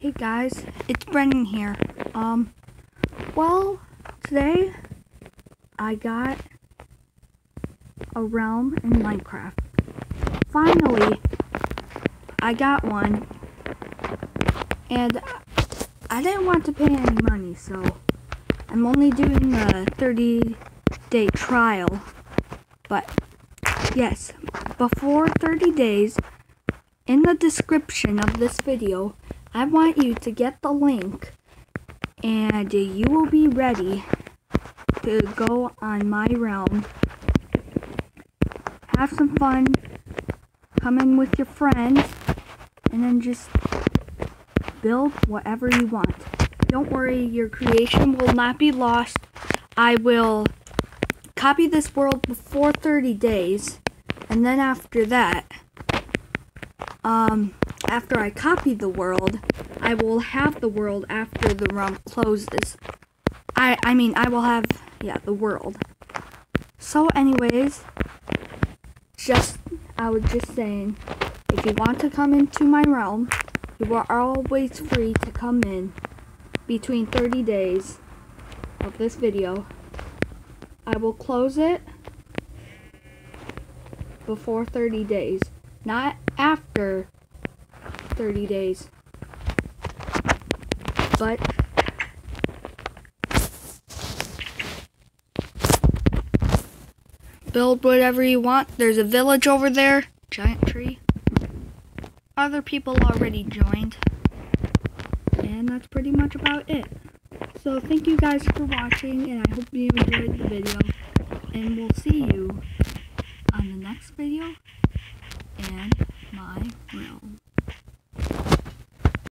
Hey guys, it's Brendan here. Um, well, today I got a realm in Minecraft. Finally, I got one, and I didn't want to pay any money, so I'm only doing a 30 day trial. But, yes, before 30 days, in the description of this video, I want you to get the link and you will be ready to go on my realm. Have some fun, come in with your friends, and then just build whatever you want. Don't worry, your creation will not be lost. I will copy this world before 30 days, and then after that, um, after I copy the world, I will have the world after the realm closes. I I mean I will have yeah the world. So anyways, just I was just saying, if you want to come into my realm, you are always free to come in between 30 days of this video. I will close it before 30 days, not after 30 days. But build whatever you want. There's a village over there, giant tree. Other people already joined. And that's pretty much about it. So thank you guys for watching and I hope you enjoyed the video. And we'll see you on the next video and my realm.